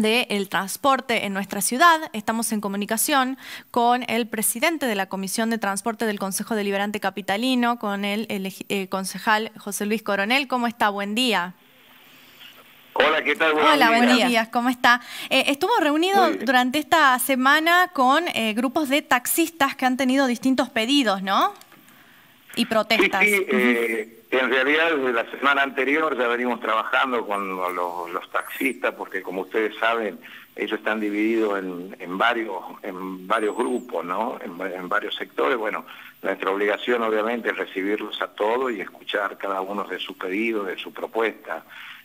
del transporte en nuestra ciudad. Estamos en comunicación con el presidente de la Comisión de Transporte del Consejo Deliberante Capitalino, con el, eh, concejal José Luis Coronel. ¿Cómo está? Buen día. Hola, ¿qué tal? Buenos Hola, días. ¿Cómo está? Eh, estuvo reunido durante esta semana con eh, grupos de taxistas que han tenido distintos pedidos, ¿no? Y protestas. Sí, sí. En realidad, desde la semana anterior ya venimos trabajando con los, taxistas, porque como ustedes saben, ellos están divididos en, varios, en varios grupos, ¿no? En, varios sectores. Bueno, nuestra obligación obviamente es recibirlos a todos y escuchar cada uno de sus pedidos, de su propuesta.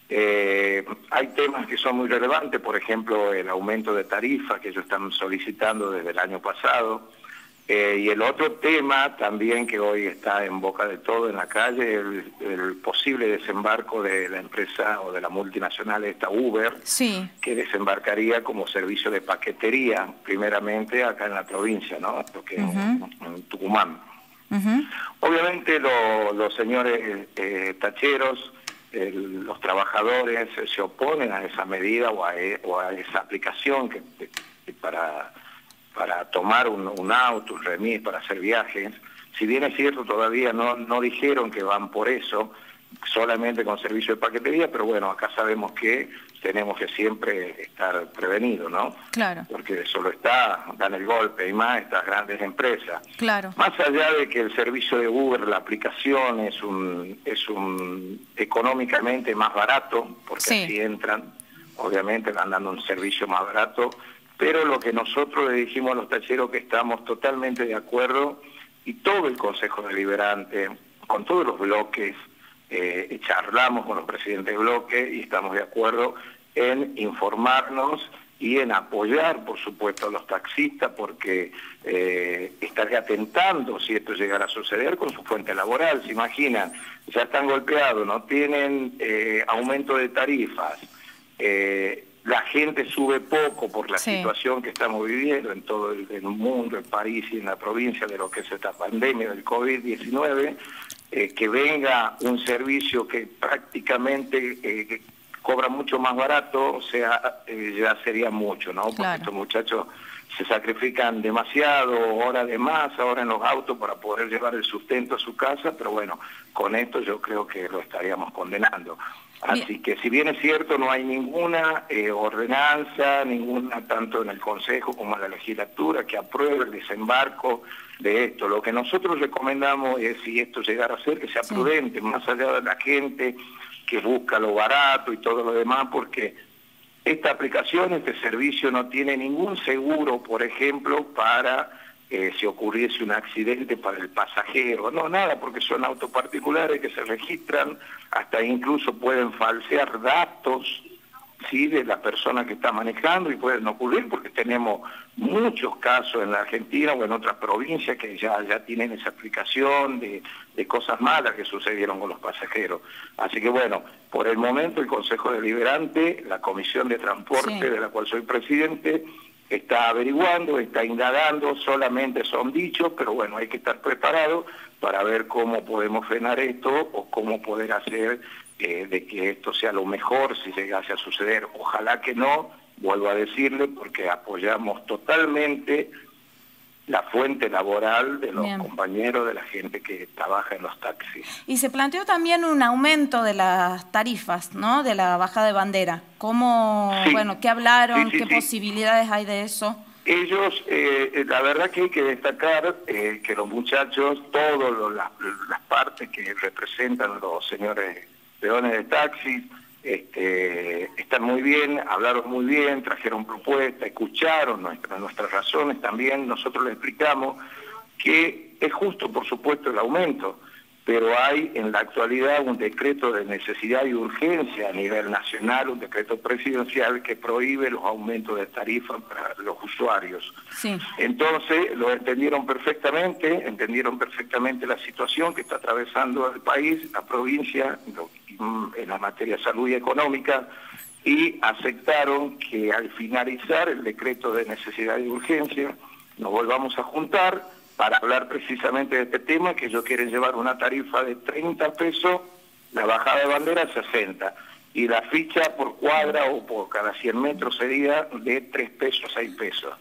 Eh, hay temas que son muy relevantes, por ejemplo, el aumento de tarifa que ellos están solicitando desde el año pasado. Eh, y el otro tema también que hoy está en boca de todo en la calle, el, el posible desembarco de la empresa o de la multinacional esta Uber, sí. que desembarcaría como servicio de paquetería, primeramente acá en la provincia, ¿no? Porque en, Tucumán. Obviamente los señores eh, tacheros, los trabajadores se oponen a esa medida o a, e, o a esa aplicación que para para tomar un, auto, un remis, para hacer viajes. Si bien es cierto, todavía no, no dijeron que van por eso, solamente con servicio de paquetería, pero bueno, acá sabemos que tenemos que siempre estar prevenidos, ¿no? Claro. Porque solo está, dan el golpe y más estas grandes empresas. Claro. Más allá de que el servicio de Uber, la aplicación es un, es un económicamente más barato, porque así entran, obviamente van dando un servicio más barato, pero lo que nosotros le dijimos a los tacheros que estamos totalmente de acuerdo y todo el Consejo Deliberante, con todos los bloques, eh, charlamos con los presidentes de bloque y estamos de acuerdo en informarnos y en apoyar, por supuesto, a los taxistas, porque eh, atentando, si esto llegara a suceder, con su fuente laboral. Se imaginan, ya están golpeados, no tienen eh, aumento de tarifas, eh, la gente sube poco por la situación que estamos viviendo en todo el, mundo, en París y en la provincia de lo que es esta pandemia del COVID-19, eh, que venga un servicio que prácticamente eh, cobra mucho más barato, o sea, eh, ya sería mucho, ¿no? Porque estos muchachos se sacrifican demasiado, horas de más, ahora en los autos para poder llevar el sustento a su casa, pero bueno, con esto yo creo que lo estaríamos condenando. Así que si bien es cierto, no hay ninguna eh, ordenanza, ninguna, tanto en el Consejo como en la legislatura, que apruebe el desembarco de esto. Lo que nosotros recomendamos es, si esto llegara a ser, que sea prudente, más allá de la gente que busca lo barato y todo lo demás, porque esta aplicación, este servicio no tiene ningún seguro, por ejemplo, para eh, si ocurriese un accidente para el pasajero. No, nada, porque son autos particulares que se registran, hasta incluso pueden falsear datos ¿sí? de la persona que está manejando y pueden ocurrir porque tenemos muchos casos en la Argentina o en otras provincias que ya, ya tienen esa aplicación de, cosas malas que sucedieron con los pasajeros. Así que bueno, por el momento el Consejo Deliberante, la Comisión de Transporte de la cual soy presidente, está averiguando, está indagando, solamente son dichos, pero bueno, hay que estar preparado para ver cómo podemos frenar esto o cómo poder hacer eh, de que esto sea lo mejor si llegase a suceder. Ojalá que no, vuelvo a decirle, porque apoyamos totalmente la fuente laboral de los compañeros, de la gente que trabaja en los taxis. Y se planteó también un aumento de las tarifas, ¿no? De la bajada de bandera. ¿Cómo, bueno, qué hablaron? ¿Qué posibilidades hay de eso? Ellos, eh, la verdad que hay que destacar eh, que los muchachos, todas las partes que representan los señores peones de taxis, este, están muy bien, hablaron muy bien, trajeron propuestas, escucharon nuestras, nuestras razones también, nosotros les explicamos que es justo, por supuesto, el aumento, pero hay en la actualidad un decreto de necesidad y urgencia a nivel nacional, un decreto presidencial que prohíbe los aumentos de tarifas para los usuarios. Entonces lo entendieron perfectamente, entendieron perfectamente la situación que está atravesando el país, la provincia, en la materia de salud y económica, y aceptaron que al finalizar el decreto de necesidad y urgencia nos volvamos a juntar para hablar precisamente de este tema, que ellos quieren llevar una tarifa de 30 pesos, la bajada de bandera 60. y la ficha por cuadra o por cada 100 metros sería de 3 pesos a 6 pesos.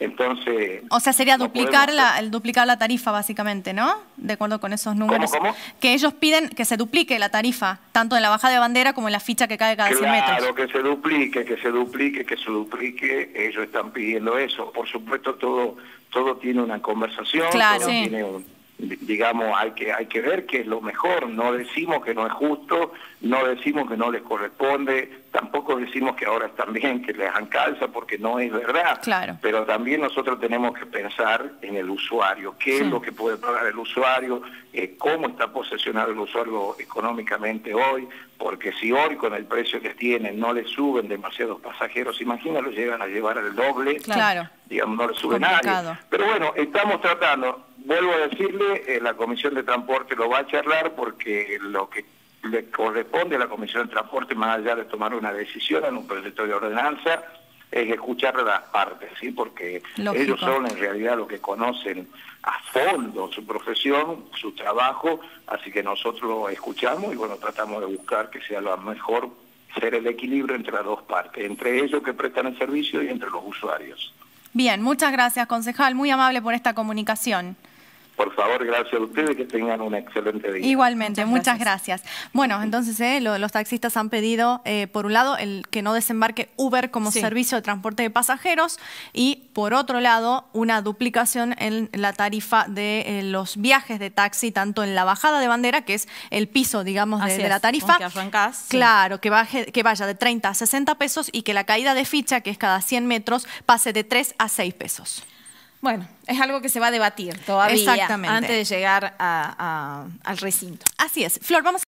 Entonces... O sea, sería duplicar, la, el duplicar la tarifa, básicamente, ¿no? De acuerdo con esos números. ¿Cómo, Que ellos piden que se duplique la tarifa, tanto en la bajada de bandera como en la ficha que cae cada 100 metros. Claro, que se duplique, que se duplique, que se duplique. Ellos están pidiendo eso. Por supuesto, todo, todo tiene una conversación. Claro. Todo tiene un, digamos, hay que, hay que ver que es lo mejor, no decimos que no es justo, no decimos que no les corresponde, tampoco decimos que ahora están bien, que les calza, porque no es verdad. Claro. Pero también nosotros tenemos que pensar en el usuario, qué es lo que puede pagar el usuario, eh, cómo está posesionado el usuario económicamente hoy, porque si hoy con el precio que tienen no le suben demasiados pasajeros, imagínalo, llegan a llevar el doble, claro. digamos, no le sube nadie. Pero bueno, estamos tratando, vuelvo a decirle, eh, la Comisión de Transporte lo va a charlar porque lo que le corresponde a la Comisión de Transporte, más allá de tomar una decisión en un proyecto de ordenanza, es escuchar las partes, ¿sí? porque ellos son en realidad los que conocen a fondo su profesión, su trabajo, así que nosotros escuchamos y bueno, tratamos de buscar que sea lo mejor ser el equilibrio entre las dos partes, entre ellos que prestan el servicio y entre los usuarios. Bien, muchas gracias, concejal, muy amable por esta comunicación. Por favor, gracias a ustedes, que tengan un excelente día. Igualmente, muchas, gracias. Bueno, entonces eh, los taxistas han pedido, eh, por un lado, el que no desembarque Uber como servicio de transporte de pasajeros y, por otro lado, una duplicación en la tarifa de eh, los viajes de taxi, tanto en la bajada de bandera, que es el piso, digamos, de, la tarifa. claro, que, baje, que vaya de 30 a 60 pesos y que la caída de ficha, que es cada 100 metros, pase de 3 a 6 pesos. Bueno, es algo que se va a debatir todavía antes de llegar al recinto. Así es. Flor, vamos